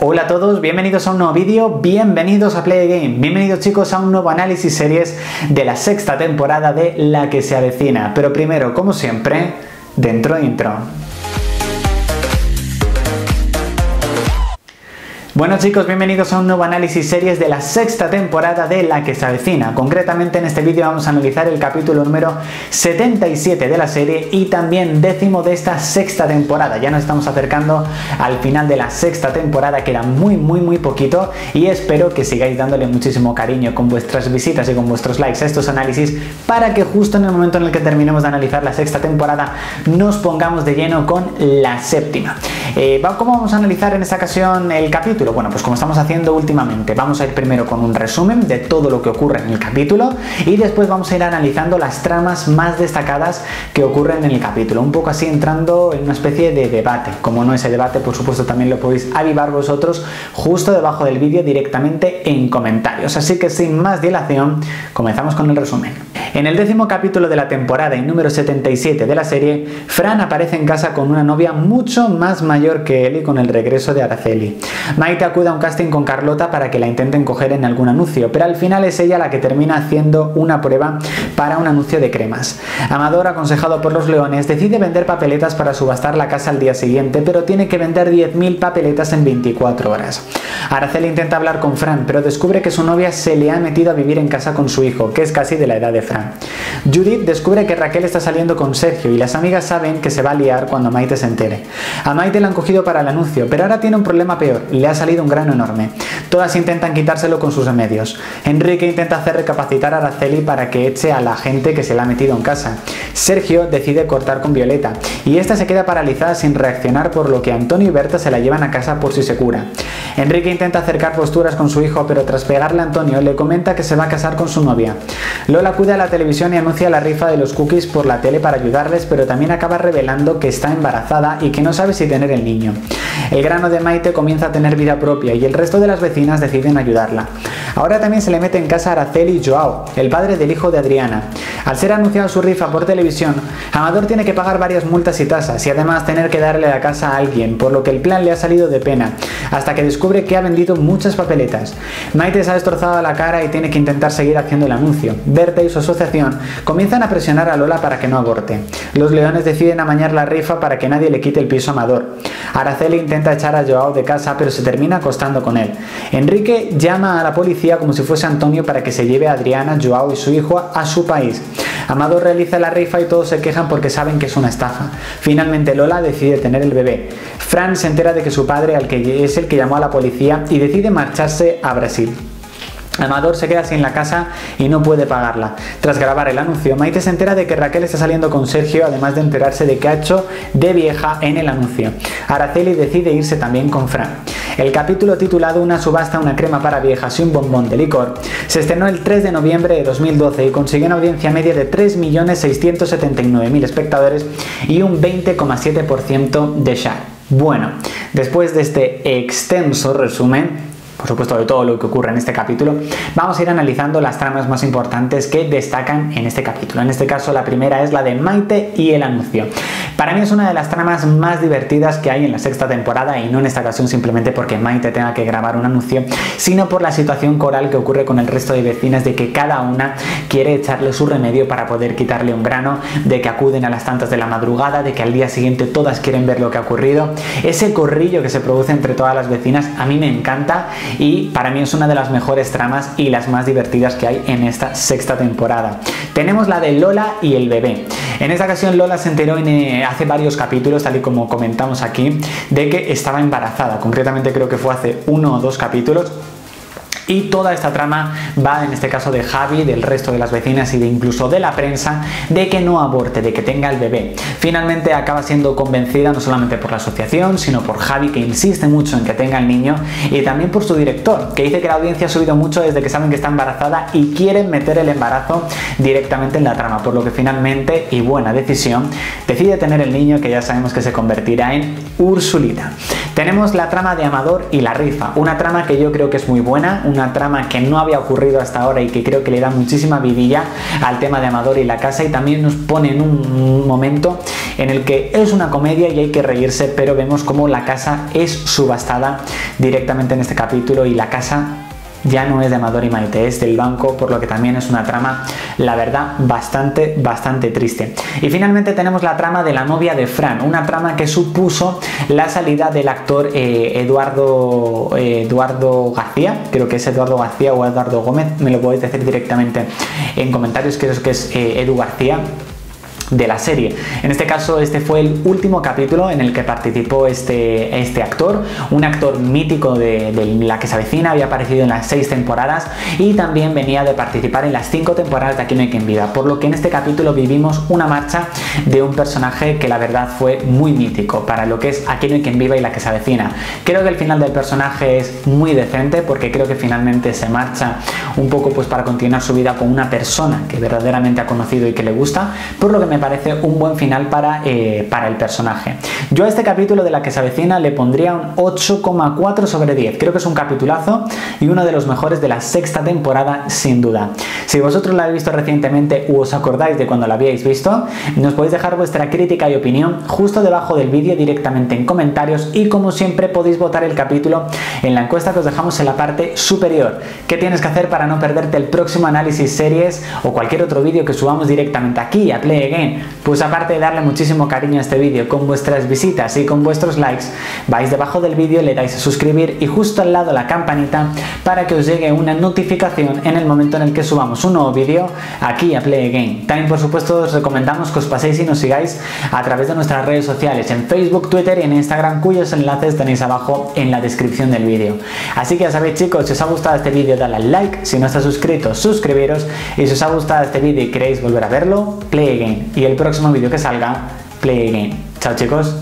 Hola a todos, bienvenidos a un nuevo vídeo, bienvenidos a Play Game, bienvenidos chicos a un nuevo análisis series de la sexta temporada de La que se avecina. Pero primero, como siempre, dentro intro. Bueno chicos, bienvenidos a un nuevo análisis series de la sexta temporada de La que se avecina. Concretamente en este vídeo vamos a analizar el capítulo número 77 de la serie y también décimo de esta sexta temporada. Ya nos estamos acercando al final de la sexta temporada, queda muy muy muy poquito y espero que sigáis dándole muchísimo cariño con vuestras visitas y con vuestros likes a estos análisis para que justo en el momento en el que terminemos de analizar la sexta temporada nos pongamos de lleno con la séptima. Eh, ¿Cómo vamos a analizar en esta ocasión el capítulo? Bueno, pues como estamos haciendo últimamente, vamos a ir primero con un resumen de todo lo que ocurre en el capítulo y después vamos a ir analizando las tramas más destacadas que ocurren en el capítulo, un poco así entrando en una especie de debate. Como no ese debate, por supuesto, también lo podéis avivar vosotros justo debajo del vídeo directamente en comentarios. Así que sin más dilación, comenzamos con el resumen. En el décimo capítulo de la temporada y número 77 de la serie, Fran aparece en casa con una novia mucho más mayor que él y con el regreso de Araceli. Maite acude a un casting con Carlota para que la intenten coger en algún anuncio, pero al final es ella la que termina haciendo una prueba para un anuncio de cremas. Amador, aconsejado por los leones, decide vender papeletas para subastar la casa al día siguiente, pero tiene que vender 10.000 papeletas en 24 horas. Araceli intenta hablar con Fran, pero descubre que su novia se le ha metido a vivir en casa con su hijo, que es casi de la edad de Fran. Judith descubre que Raquel está saliendo con Sergio y las amigas saben que se va a liar cuando Maite se entere. A Maite la han cogido para el anuncio, pero ahora tiene un problema peor, le ha salido un grano enorme. Todas intentan quitárselo con sus remedios. Enrique intenta hacer recapacitar a Araceli para que eche a la gente que se la ha metido en casa. Sergio decide cortar con Violeta y esta se queda paralizada sin reaccionar por lo que Antonio y Berta se la llevan a casa por si se cura. Enrique intenta acercar posturas con su hijo, pero tras pegarle a Antonio le comenta que se va a casar con su novia. Lola acude a la televisión y anuncia la rifa de los cookies por la tele para ayudarles, pero también acaba revelando que está embarazada y que no sabe si tener el niño. El grano de Maite comienza a tener vida propia y el resto de las vecinas deciden ayudarla. Ahora también se le mete en casa a Araceli Joao, el padre del hijo de Adriana. Al ser anunciado su rifa por televisión, Amador tiene que pagar varias multas y tasas y además tener que darle la casa a alguien, por lo que el plan le ha salido de pena, hasta que descubre que ha vendido muchas papeletas. Maite se ha destrozado la cara y tiene que intentar seguir haciendo el anuncio. Berta y su asociación comienzan a presionar a Lola para que no aborte. Los leones deciden amañar la rifa para que nadie le quite el piso a Amador. Araceli intenta echar a Joao de casa pero se termina acostando con él. Enrique llama a la policía como si fuese Antonio para que se lleve a Adriana, Joao y su hijo a su país. Amado realiza la rifa y todos se quejan porque saben que es una estafa. Finalmente Lola decide tener el bebé. Fran se entera de que su padre al que es el que llamó a la policía y decide marcharse a Brasil. Amador se queda sin la casa y no puede pagarla. Tras grabar el anuncio, Maite se entera de que Raquel está saliendo con Sergio, además de enterarse de que ha hecho de vieja en el anuncio. Araceli decide irse también con Fran. El capítulo titulado Una subasta, una crema para viejas y un bombón de licor se estrenó el 3 de noviembre de 2012 y consiguió una audiencia media de 3.679.000 espectadores y un 20,7% de share. Bueno, después de este extenso resumen, por supuesto de todo lo que ocurre en este capítulo, vamos a ir analizando las tramas más importantes que destacan en este capítulo. En este caso la primera es la de Maite y el anuncio. Para mí es una de las tramas más divertidas que hay en la sexta temporada y no en esta ocasión simplemente porque Maite tenga que grabar un anuncio, sino por la situación coral que ocurre con el resto de vecinas de que cada una quiere echarle su remedio para poder quitarle un grano, de que acuden a las tantas de la madrugada, de que al día siguiente todas quieren ver lo que ha ocurrido. Ese corrillo que se produce entre todas las vecinas a mí me encanta y para mí es una de las mejores tramas y las más divertidas que hay en esta sexta temporada. Tenemos la de Lola y el bebé. En esta ocasión Lola se enteró eh, hace varios capítulos, tal y como comentamos aquí, de que estaba embarazada. Concretamente creo que fue hace uno o dos capítulos y toda esta trama va, en este caso, de Javi, del resto de las vecinas y de incluso de la prensa, de que no aborte, de que tenga el bebé. Finalmente acaba siendo convencida no solamente por la asociación, sino por Javi, que insiste mucho en que tenga el niño, y también por su director, que dice que la audiencia ha subido mucho desde que saben que está embarazada y quieren meter el embarazo directamente en la trama, por lo que finalmente, y buena decisión, decide tener el niño que ya sabemos que se convertirá en Ursulita. Tenemos la trama de Amador y la rifa, una trama que yo creo que es muy buena, una trama que no había ocurrido hasta ahora y que creo que le da muchísima vidilla al tema de Amador y la casa y también nos pone en un momento en el que es una comedia y hay que reírse, pero vemos como la casa es subastada directamente en este capítulo y la casa ya no es de Amador y Maite, es del banco, por lo que también es una trama, la verdad, bastante, bastante triste. Y finalmente tenemos la trama de la novia de Fran, una trama que supuso la salida del actor eh, Eduardo, eh, Eduardo García, creo que es Eduardo García o Eduardo Gómez, me lo podéis decir directamente en comentarios, creo que es eh, Edu García de la serie. En este caso, este fue el último capítulo en el que participó este, este actor, un actor mítico de, La que se avecina, había aparecido en las seis temporadas y también venía de participar en las cinco temporadas de Aquí no hay quien vida, por lo que en este capítulo vivimos una marcha de un personaje que la verdad fue muy mítico para lo que es Aquí no hay quien viva y La que se avecina. Creo que el final del personaje es muy decente porque creo que finalmente se marcha un poco pues para continuar su vida con una persona que verdaderamente ha conocido y que le gusta, por lo que me parece un buen final para, eh, para el personaje. Yo a este capítulo de la que se avecina le pondría un 8,4 sobre 10. Creo que es un capitulazo y uno de los mejores de la sexta temporada sin duda. Si vosotros la habéis visto recientemente o os acordáis de cuando la habíais visto, nos podéis dejar vuestra crítica y opinión justo debajo del vídeo directamente en comentarios y como siempre podéis votar el capítulo en la encuesta que os dejamos en la parte superior. ¿Qué tienes que hacer para no perderte el próximo análisis series o cualquier otro vídeo que subamos directamente aquí a Play Again? Pues aparte de darle muchísimo cariño a este vídeo con vuestras visitas y con vuestros likes, vais debajo del vídeo, le dais a suscribir y justo al lado la campanita para que os llegue una notificación en el momento en el que subamos un nuevo vídeo aquí a Play Game. También por supuesto os recomendamos que os paséis y nos sigáis a través de nuestras redes sociales en Facebook, Twitter y en Instagram cuyos enlaces tenéis abajo en la descripción del vídeo. Así que ya sabéis chicos, si os ha gustado este vídeo dale al like, si no estáis suscritos suscribiros y si os ha gustado este vídeo y queréis volver a verlo, Play Game. Y el próximo vídeo que salga, play game. Chao chicos.